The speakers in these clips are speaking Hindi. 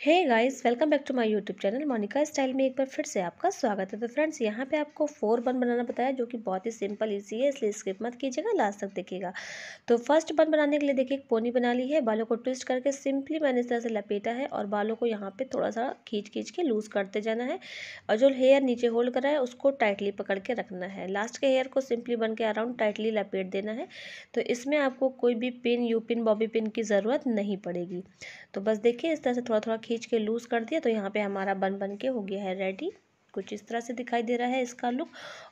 Hey guys welcome back to my YouTube channel Monica style में एक बार फिर से आपका स्वागत है। तो फ्रेंड्स यहाँ पे आपको फोर बन बनाना बताया, जो कि बहुत ही सिंपल इजी है, इसलिए स्किप मत कीजिएगा लास्ट तक देखिएगा। तो फ़र्स्ट बन बनाने के लिए देखिए, एक पोनी बना ली है, बालों को ट्विस्ट करके सिंपली मैंने इस तरह से लपेटा है और बालों को यहाँ पर थोड़ा सा खींच खींच के लूज़ करते जाना है और जो हेयर नीचे होल्ड करा है, उसको टाइटली पकड़ के रखना है। लास्ट के हेयर को सिंपली बन के अराउंड टाइटली लपेट देना है तो इसमें आपको कोई भी pin U pin bobby pin की ज़रूरत नहीं पड़ेगी। तो बस देखिए, इस तरह से थोड़ा थोड़ा खींच के लूज़ कर दिया तो यहाँ पे हमारा बन बन के हो गया है रेडी कुछ इस तरह से दिखाई दे रहा है इसका लुक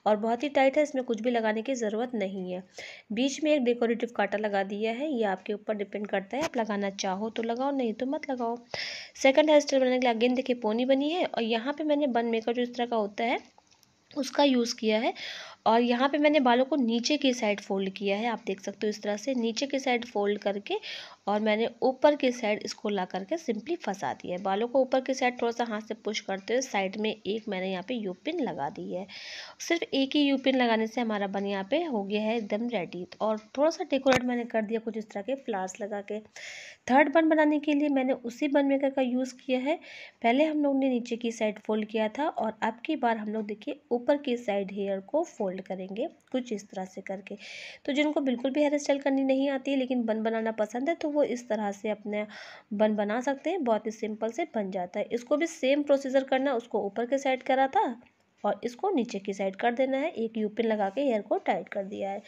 और बहुत ही टाइट है, इसमें कुछ भी लगाने की ज़रूरत नहीं है। बीच में एक डेकोरेटिव कांटा लगा दिया है, ये आपके ऊपर डिपेंड करता है, आप लगाना चाहो तो लगाओ, नहीं तो मत लगाओ। सेकंड हेयर स्टाइल बनाने के लिए अगेन देखिए पोनी बनी है, और यहाँ पे मैंने बन मेकर जो इस तरह का होता है, उसका यूज़ किया है और यहाँ पे मैंने बालों को नीचे की साइड फोल्ड किया है, आप देख सकते हो इस तरह से, नीचे की साइड फोल्ड करके और मैंने ऊपर की साइड इसको ला करके सिंपली फंसा दिया है। बालों को ऊपर की साइड थोड़ा सा हाथ से पुश करते हुए साइड में एक मैंने यहाँ पे यू पिन लगा दी है। सिर्फ़ एक ही यू पिन लगाने से हमारा बन यहाँ पे हो गया है एकदम रेडी और थोड़ा सा डेकोरेट मैंने कर दिया कुछ इस तरह के फ्लावर्स लगा के। थर्ड बन बनाने के लिए मैंने उसी बन मेकर का यूज़ किया है। पहले हम लोग ने नीचे की साइड फोल्ड किया था और अब की बार हम लोग देखिए ऊपर की साइड हेयर को फोल्ड करेंगे, कुछ इस तरह से करके। तो जिनको बिल्कुल भी हेयर स्टाइल करनी नहीं आती है, लेकिन बन बनाना पसंद है तो वो इस तरह से अपने बन बना सकते हैं, बहुत ही सिंपल से बन जाता है। इसको भी सेम प्रोसीजर करना, उसको ऊपर के साइड करा था और इसको नीचे की साइड कर देना है। एक यूपिन लगा के हेयर को टाइट कर दिया है।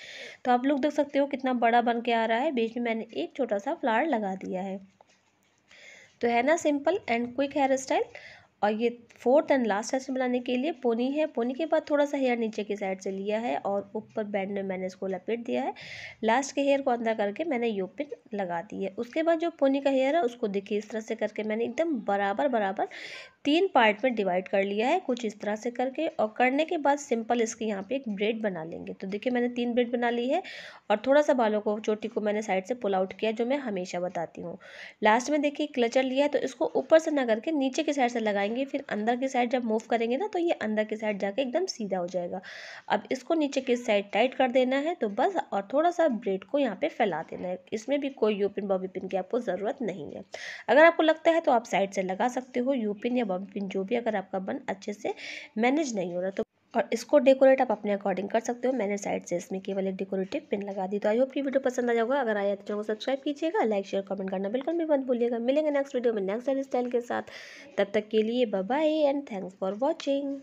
तो आप लोग देख सकते हो कितना बड़ा बन के आ रहा है। बीच में मैंने एक छोटा सा फ्लावर लगा दिया है। तो है ना simple and quick hair style और ये फोर्थ एंड लास्ट हेयर बनाने के लिए पोनी है। पोनी के बाद थोड़ा सा हेयर नीचे की साइड से लिया है और ऊपर बैंड में मैंने इसको लपेट दिया है। लास्ट के हेयर को अंदर करके मैंने यूपिन लगा दी है। उसके बाद जो पोनी का हेयर है, उसको देखिए इस तरह से करके मैंने एकदम बराबर बराबर तीन पार्ट में डिवाइड कर लिया है, कुछ इस तरह से करके और करने के बाद सिंपल इसके यहाँ पे एक ब्रेड बना लेंगे। तो देखिए मैंने तीन ब्रेड बना ली है और थोड़ा सा बालों को, चोटी को मैंने साइड से पुल आउट किया, जो मैं हमेशा बताती हूँ। लास्ट में देखिए क्लचर लिया है तो इसको ऊपर से ना करके नीचे की साइड से लगाएँगे, फिर अंदर की साइड जब मूव करेंगे ना तो ये अंदर की साइड जाके एकदम सीधा हो जाएगा। अब इसको नीचे की साइड टाइट कर देना है तो बस और थोड़ा सा ब्रेड को यहाँ पर फैला देना है। इसमें भी कोई यूपिन बॉबी पिन की आपको ज़रूरत नहीं है। अगर आपको लगता है तो आप साइड से लगा सकते हो यूपिन या बॉबी पिन जो भी अगर आपका बन अच्छे से मैनेज नहीं हो रहा तो और इसको डेकोरेट आप अपने अकॉर्डिंग कर सकते हो। मैंने साइड से इसमें केवल एक डेकोरेटिव पिन लगा दी। तो आई होप की वीडियो पसंद आ जाएगा अगर आया तो चैनल को सब्सक्राइब कीजिएगा लाइक शेयर कमेंट करना बिल्कुल भी मत भूलिएगा। मिलेंगे नेक्स्ट वीडियो में नेक्स्ट हेयर स्टाइल के साथ। तब तक के लिए bye and thanks for watching